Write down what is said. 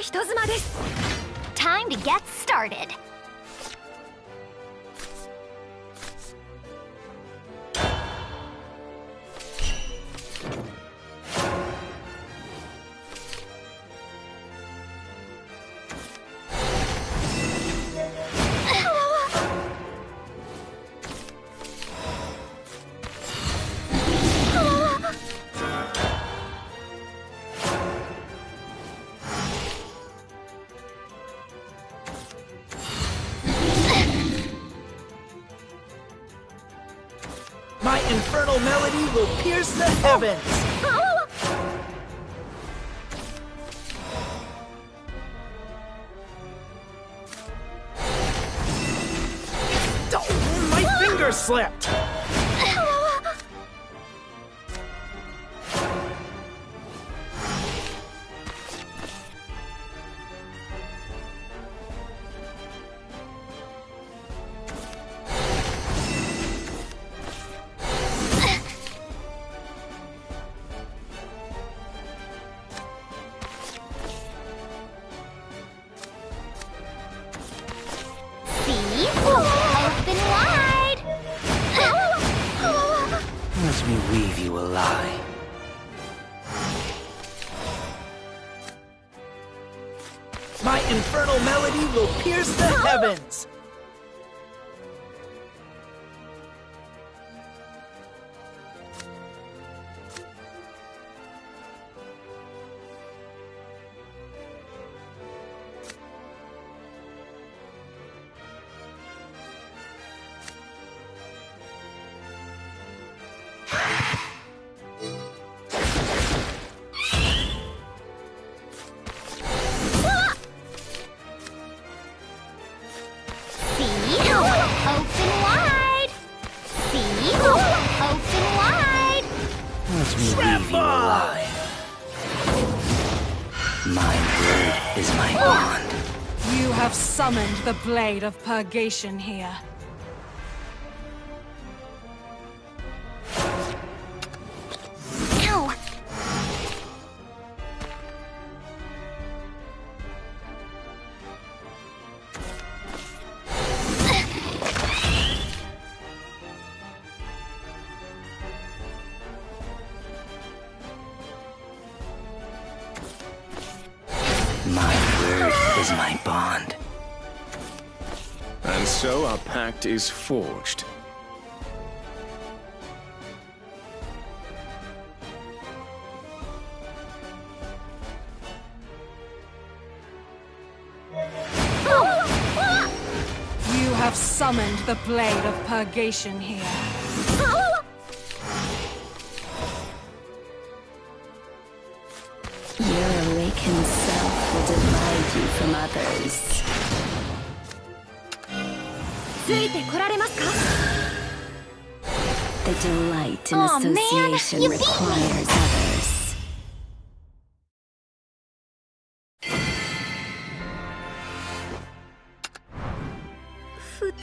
人妻です Time to get started. Infernal melody will pierce the heavens. Oh, my finger slipped. Weave you a lie. My infernal melody will pierce the heavens. Let me weave you a lie. My word is my bond. You have summoned the blade of purgation here. Is my bond. And so our pact is forged. You have summoned the blade of purgation here. Your from others. ついてこられますか The delight in man, association me. requires others. 吹っ